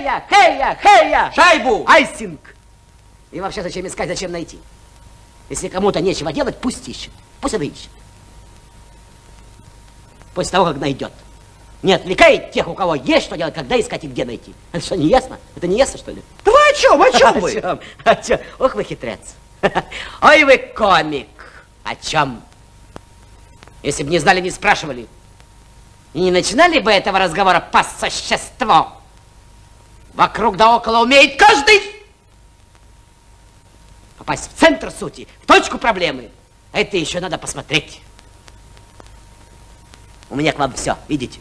Хея, хея, хея! Шайбу! Айсинг! И вообще зачем искать, зачем найти? Если кому-то нечего делать, пусть ищет. Пусть он ищет. После того, как найдет. Не отвлекает тех, у кого есть что делать, когда искать и где найти. Это что, не ясно? Это не ясно, что ли? Да вы о чем? О чем О вы? чем? О чем? Ох вы хитрец. Ой вы комик. О чем? Если бы не знали, не спрашивали. И не начинали бы этого разговора по существу. Вокруг да около умеет каждый попасть в центр сути, в точку проблемы. Это еще надо посмотреть. У меня к вам все, видите?